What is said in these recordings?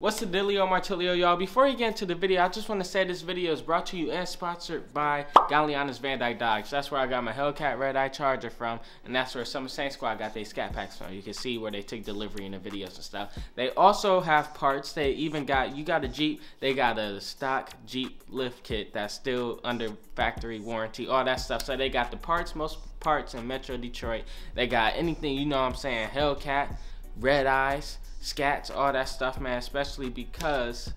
What's the dealio, Martilio, y'all? Before you get into the video, I just want to say this video is brought to you and sponsored by Galeana's Van Dyke Dodge. That's where I got my Hellcat Red Eye Charger from, and that's where Summer Saint Squad got their scat packs from. You can see where they took delivery in the videos and stuff. They also have parts. They even got, you got a Jeep, they got a stock Jeep lift kit that's still under factory warranty, all that stuff. So they got the parts, most parts in Metro Detroit. They got anything, you know what I'm saying, Hellcat, Red Eyes, scats, all that stuff, man, especially because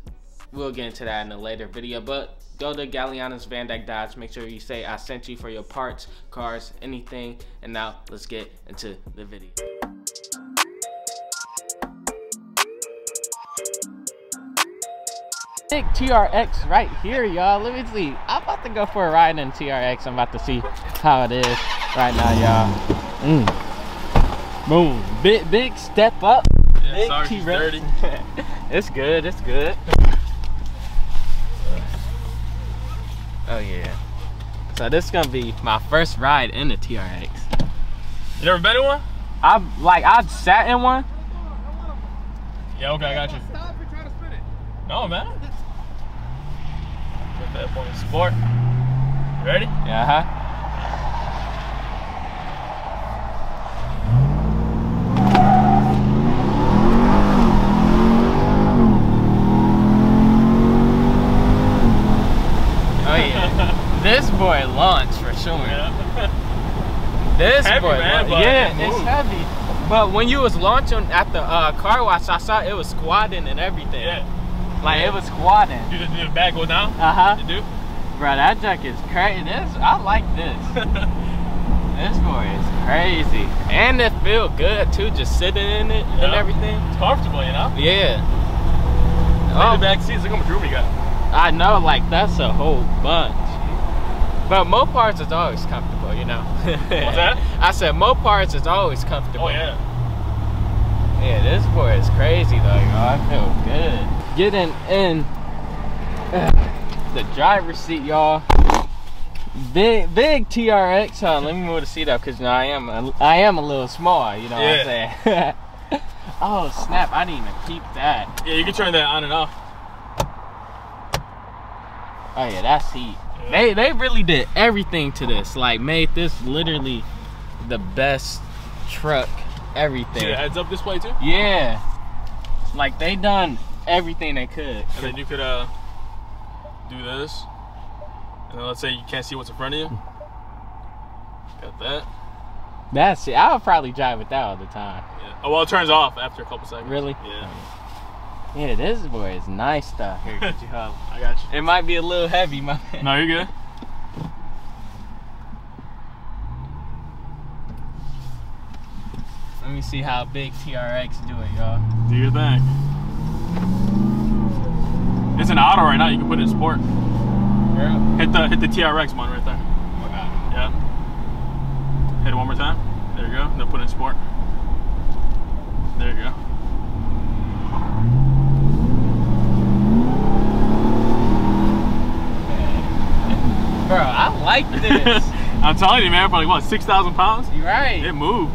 we'll get into that in a later video. But go to Galeana's Van Dyke Dodge. Make sure you say I sent you for your parts, cars, anything. And now let's get into the video. Big TRX right here, y'all. Let me see. I'm about to go for a ride in TRX. I'm about to see how it is right now, y'all. Mm. Boom. Big, big step up. Yeah, sorry, she's dirty. it's good, it's good. Oh yeah. So this is gonna be my first ride in the TRX. You never been in one? I've like I've sat in one. Yeah, okay, I got you. Stop and try to spin it. No, man. Put that point in sport. Ready? Yeah, huh? Oh yeah. this boy launched for sure. This Heavy, boy, man, but yeah, it it's heavy. But when you was launching at the uh, car wash, I saw it was squatting and everything. Yeah. Like it was squatting. Do the, do the back go down? Uh huh. You do? Bro, that is crazy. This, I like this. this boy is crazy, and it feel good too, just sitting in it and everything. It's comfortable, you know? Yeah. Oh. Oh, the back seats, look how much room you got. I know, like that's a whole bunch. But Mopars is always comfortable, you know. What's that? I said Mopars is always comfortable. Oh, yeah. Yeah, this boy is crazy though, y'all. I feel good. Getting in the driver's seat, y'all. Big, big TRX. Huh? Let me move the seat up because you know, I am, a, I am a little small. You know what I'm saying? oh snap! I didn't even keep that. Yeah, you can turn that on and off. Oh yeah, that's heat. Yeah. They they really did everything to this. Like made this literally the best truck. Everything. The heads up display too? Yeah. Like they done everything they could. And then you could uh do this. And then let's say you can't see what's in front of you. Got that. That's it. I would probably drive with that all the time. Yeah. Oh well it turns off after a couple seconds. Really? Yeah. Yeah, this boy is nice stuff. Here, get you hug. I got you. It might be a little heavy, my man. No, you're good. Let me see how big TRX do it, y'all. Do your thing. It's an auto right now, you can put it in sport. Girl. Hit the hit the TRX one right there. Oh, yeah. Hit it one more time. There you go. Then put it in sport. There you go. Bro, I like this. I'm telling you, man, for like what, six thousand pounds? You're right. It moved.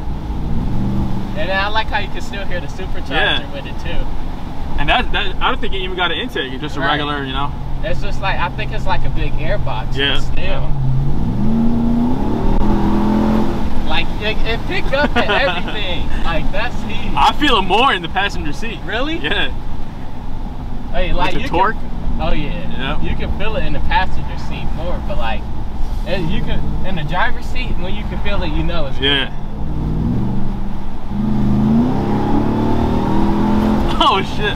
And I like how you can still hear the supercharger Yeah. with it too. And that that I don't think it even got an intake. It's just a regular, you know. It's just like I think it's like a big airbox. Yeah. Still. Like it, it pick up at everything. like that's heat. I feel it more in the passenger seat. really? Yeah. Hey, like the you torque. Can, oh yeah. Yep. You can feel it in the passenger seat more, but like, and you can in the driver's seat when you can feel it, you know it's Yeah. Oh shit.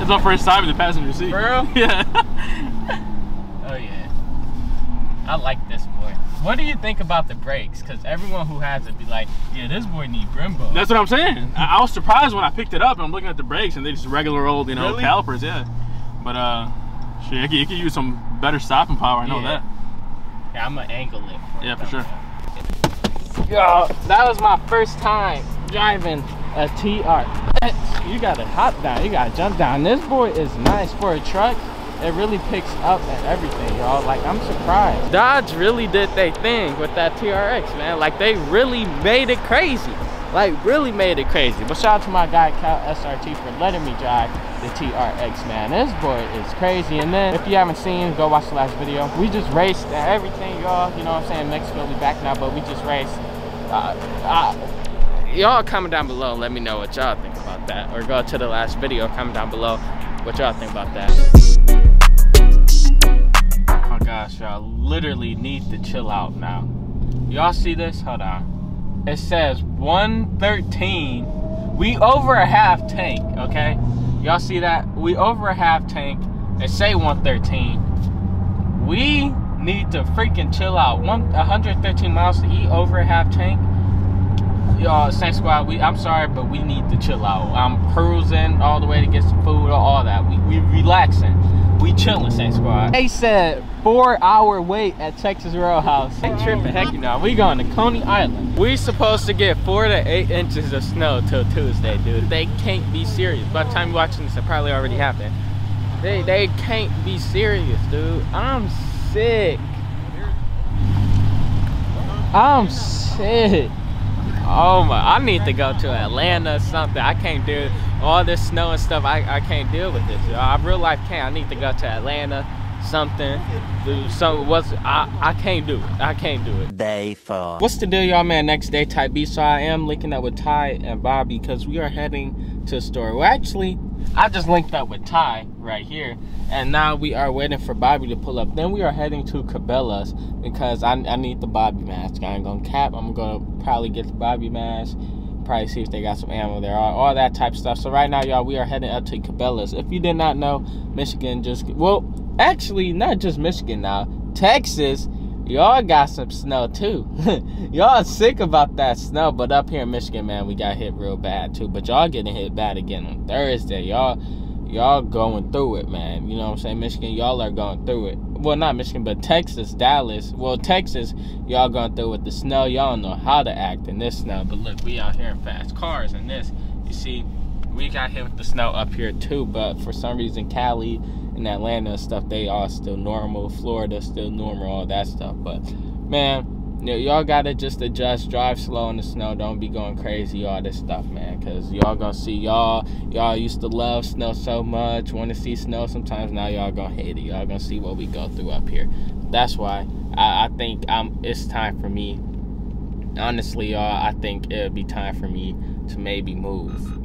It's my first time in the passenger seat. For real? Yeah. Oh yeah. I like this boy. What do you think about the brakes? Cause everyone who has it be like, yeah, this boy need Brembo. That's what I'm saying. I, I was surprised when I picked it up I'm looking at the brakes and they just regular old, you know, Really? calipers, yeah. But uh shit, you could, you could use some better stopping power, I know Yeah. that. Yeah, I'm gonna angle it. Yeah, for sure. Yo, that was my first time driving a TR. You gotta hop down, you gotta jump down. This boy is nice for a truck. It really picks up and everything, y'all. Like, I'm surprised. Dodge really did their thing with that TRX, man. Like, they really made it crazy. Like, really made it crazy. But shout out to my guy, Khal SRT, for letting me drive the TRX, man. This boy is crazy. And then, if you haven't seen, go watch the last video. We just raced everything, y'all. You know what I'm saying? Mexico, we back now, but we just raced. Uh, uh, y'all comment down below let me know what y'all think about that. Or go to the last video, comment down below what y'all think about that. Oh gosh, y'all literally need to chill out now. Y'all see this? Hold on. It says 113. We over a half tank, okay? Y'all see that? We over a half tank. It say 113. We need to freaking chill out. One 113 miles to eat over a half tank. Y'all, Saint Squad, we I'm sorry, but we need to chill out. I'm cruising all the way to get some food, all that. We we relaxing. We chilling, Saint Squad. They said four hour wait at Texas Roadhouse. Ain't tripping, heck you know. We going to Coney Island. We supposed to get four to eight inches of snow till Tuesday, dude. They can't be serious. By the time you're watching this, it probably already happened. They they can't be serious, dude. I'm sick. I'm sick. Oh my, I need to go to Atlanta or something. I can't do all this snow and stuff. I, I can't deal with this. I real life can't. I need to go to Atlanta, something. Do some what's I I can't do it. I can't do it. Day four. What's the deal, y'all, man? Next day type B. So I am linking up with Ty and Bobby because we are heading to a store. Well, actually, I just linked up with Ty right here, and now we are waiting for Bobby to pull up. Then we are heading to Cabela's because I, I need the Bobby mask. I ain't gonna cap. I'm gonna probably get the Bobby mask. Probably see if they got some ammo there, all, all that type of stuff. So right now, y'all, we are heading up to Cabela's. If you did not know, Michigan just well, actually, not just Michigan now, Texas. Y'all got some snow too. y'all sick about that snow, but up here in Michigan, man, we got hit real bad too. But y'all getting hit bad again on Thursday. Y'all y'all going through it, man. You know what I'm saying? Michigan, y'all are going through it. Well, not Michigan, but Texas, Dallas. Well, Texas, y'all going through with the snow. Y'all don't know how to act in this snow. But look, we out here in fast cars and this. You see, we got hit with the snow up here too, but for some reason Cali and Atlanta stuff, they are still normal. Florida still normal, all that stuff. But man, y'all gotta just adjust, drive slow in the snow. Don't be going crazy, all this stuff, man. Cause y'all gonna see y'all. Y'all used to love snow so much, want to see snow. Sometimes now y'all gonna hate it. Y'all gonna see what we go through up here. That's why I, I think um it's time for me. Honestly, y'all, I think it'll be time for me to maybe move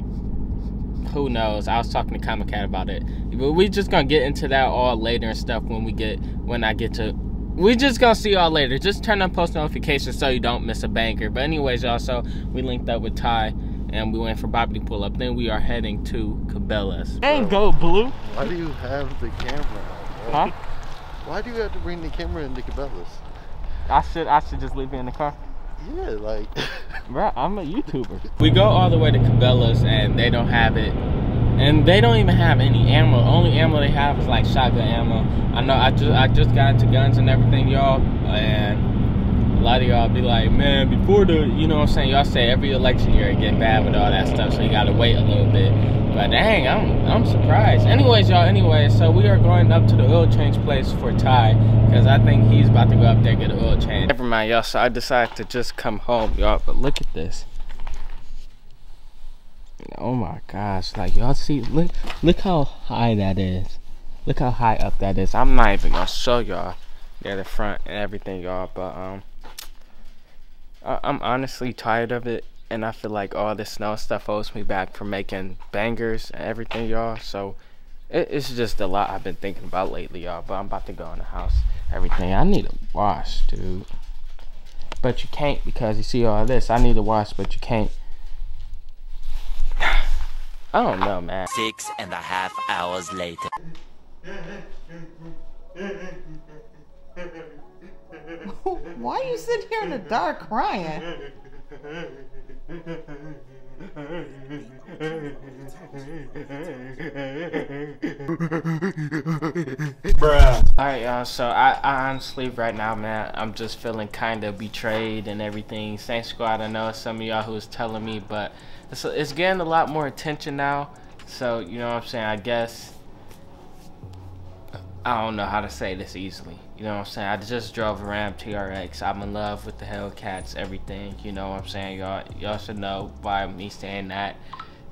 who knows? I was talking to Camakat about it. But we're just gonna get into that all later and stuff when we get when I get to we just gonna see y'all later. Just turn on post notifications so you don't miss a banker. But anyways, y'all, so we linked up with Ty and we went for Bobby to pull up. Then we are heading to Cabela's. And go blue. Why do you have the camera? Bro? Huh? Why do you have to bring the camera into Cabela's? I should I should just leave it in the car. Yeah, like. Bro, I'm a YouTuber. We go all the way to Cabela's and they don't have it. And they don't even have any ammo. Only ammo they have is like shotgun ammo. I know I just I just got into guns and everything, y'all. And a lot of y'all be like, man, before the you know what I'm saying, y'all say every election year it get bad with all that stuff, so you gotta wait a little bit. But dang, I'm I'm surprised. Anyways, y'all, anyways, so we are going up to the oil change place for Ty, because I think he's about to go up there get an oil change. Never mind, y'all, so I decided to just come home, y'all. But look at this. Oh my gosh, like y'all see look look how high that is. Look how high up that is. I'm not even gonna show y'all near the front and everything, y'all, but um I I'm honestly tired of it and I feel like all this snow stuff owes me back for making bangers and everything, y'all. So it, it's just a lot I've been thinking about lately, y'all. But I'm about to go in the house, everything. I need a wash, dude. But you can't because you see all this. I need a wash, but you can't. I don't know, man. Six and a half hours later. Why are you sitting here in the dark crying? Alright, y'all, so I, I honestly, right now, man, I'm just feeling kind of betrayed and everything. Saint Squad, I know some of y'all who was telling me, but it's, it's getting a lot more attention now. So, you know what I'm saying? I guess, I don't know how to say this easily. You know what I'm saying? I just drove a Ram TRX. I'm in love with the Hellcats, everything. You know what I'm saying? Y'all y'all should know by me saying that.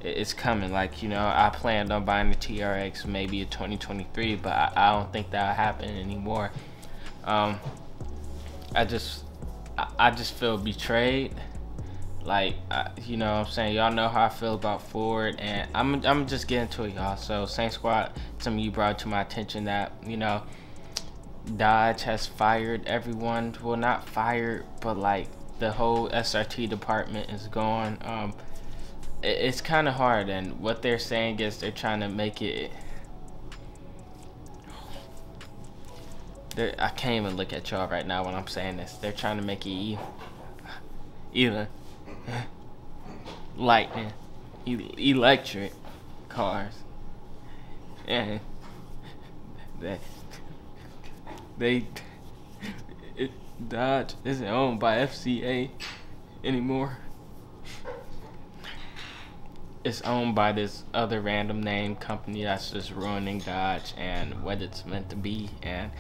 it's coming. Like you know, I planned on buying the TRX maybe in 2023, but I, I don't think that'll happen anymore. Um, I just I, I just feel betrayed. Like you know, I'm saying y'all know how I feel about Ford, and I'm I'm just getting to it, y'all. So Saint Squad, some of you brought to my attention that you know Dodge has fired everyone. Well, not fired, but like the whole SRT department is gone. Um, it, it's kind of hard, and what they're saying is they're trying to make it. I can't even look at y'all right now when I'm saying this. They're trying to make it e- either lightning, e- electric cars, and they they it, Dodge isn't owned by FCA anymore. It's owned by this other random name company that's just ruining Dodge and what it's meant to be. And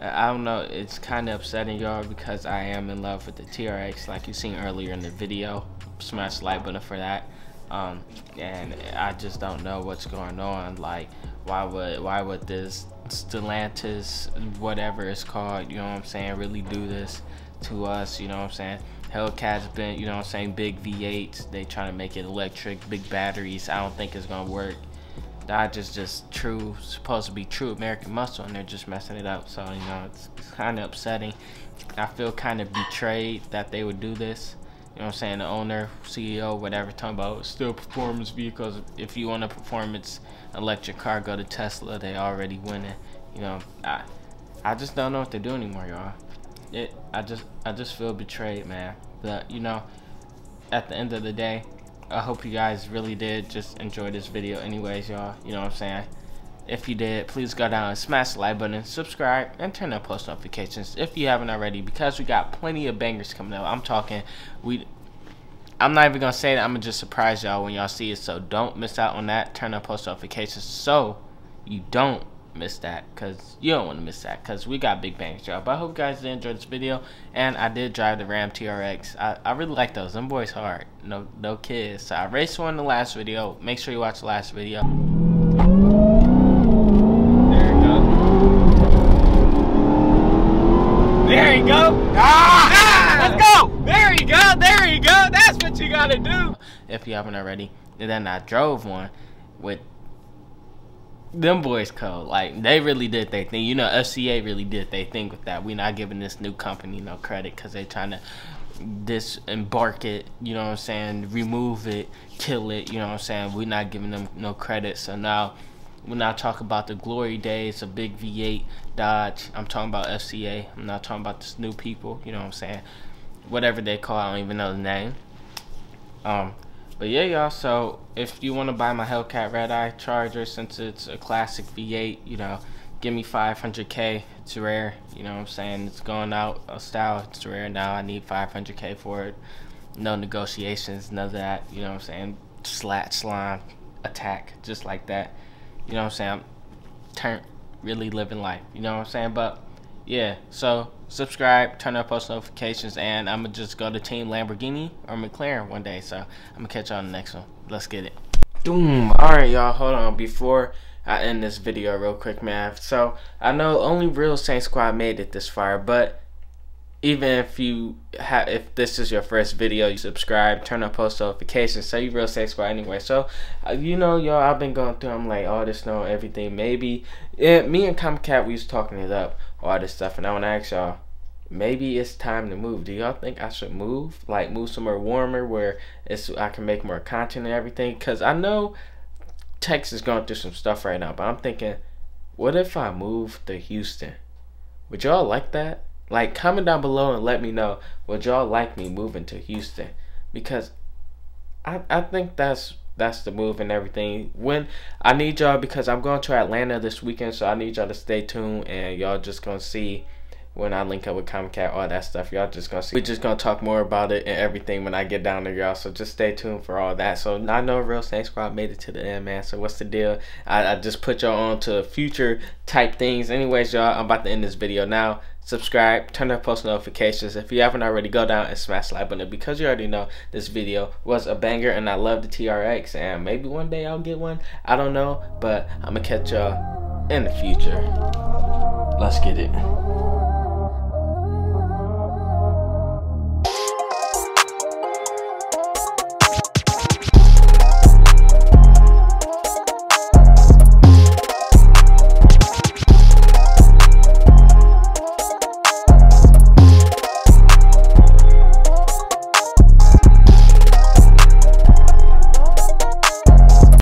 I don't know, it's kind of upsetting y'all because I am in love with the TRX, like you seen earlier in the video. Smash the like button for that. Um, and I just don't know what's going on. Like, why would why would this Stellantis, whatever it's called, you know what I'm saying, really do this to us? You know what I'm saying? Hellcat's been, you know what I'm saying, big V8s. They trying to make it electric, big batteries. I don't think it's gonna work. Dodge is just true, supposed to be true American muscle, and they're just messing it up. So you know, it's, kind of upsetting. I feel kind of betrayed that they would do this. You know what I'm saying? The owner, CEO, whatever, talking about still performance vehicles. If you want a performance electric car, go to Tesla. They already winning. You know, I, I just don't know what to do anymore, y'all. It, I just, I just feel betrayed, man. But you know, at the end of the day, I hope you guys really did just enjoy this video anyways, y'all. You know what I'm saying? If you did, please go down and smash the like button, subscribe, and turn on post notifications if you haven't already because we got plenty of bangers coming up. I'm talking, we, I'm not even going to say that. I'm going to just surprise y'all when y'all see it. So don't miss out on that. Turn on post notifications so you don't miss that because you don't want to miss that because we got big bangs. But I hope you guys did enjoy this video. And I did drive the Ram TRX. I, I really like those. Them boys hard. No, no kids. So I raced one in the last video. Make sure you watch the last video. There you go. Ah, let's go. There you go. There you go. That's what you gotta do. If you haven't already. And then I drove one with them boys code. Like they really did their thing. You know, FCA really did their thing with that. We're not giving this new company no credit because they trying to disembark it. You know what I'm saying? Remove it, kill it. You know what I'm saying? We're not giving them no credit. So now we're not talking about the glory days of big V8 Dodge. I'm talking about FCA. I'm not talking about this new people. You know what I'm saying? Whatever they call, I don't even know the name. Um, but yeah, y'all. So if you want to buy my Hellcat Red Eye Charger, since it's a classic V8, you know, give me 500k. It's rare. You know what I'm saying? It's going out of style. It's rare now. I need 500k for it. No negotiations, none of that. You know what I'm saying? Slat, slime, attack, just like that. You know what I'm saying? I'm turn really living life. You know what I'm saying? But yeah, so subscribe, turn on post notifications, and I'm gonna just go to Team Lamborghini or McLaren one day. So I'm gonna catch y'all on the next one. Let's get it. Doom. All right, y'all. Hold on. Before I end this video, real quick, man. So I know only real Saint Squad made it this far, but even if you have, if this is your first video, you subscribe, turn on post notifications, so you real Saint Squad anyway. So, uh, you know, y'all, I've been going through. I'm like, all this, know everything. Maybe yeah, me and Camakat, we was talking it up, all this stuff, and I want to ask y'all, maybe it's time to move. Do y'all think I should move, like move somewhere warmer where it's I can make more content and everything? Cause I know Texas going through some stuff right now, but I'm thinking, what if I move to Houston? Would y'all like that? Like, comment down below and let me know. Would y'all like me moving to Houston? Because I I think that's that's the move and everything. When I need y'all because I'm going to Atlanta this weekend, so I need y'all to stay tuned and y'all just gonna see when I link up with Camakat, all that stuff. Y'all just gonna see. we just gonna talk more about it and everything when I get down there, y'all. So just stay tuned for all that. So I know Real Saint Squad made it to the end, man. So what's the deal? I, I just put y'all on to future type things. Anyways, y'all, I'm about to end this video now. Subscribe, turn on post notifications. If you haven't already, go down and smash the like button because you already know this video was a banger and I love the TRX and maybe one day I'll get one. I don't know, but I'm gonna catch y'all in the future. Let's get it.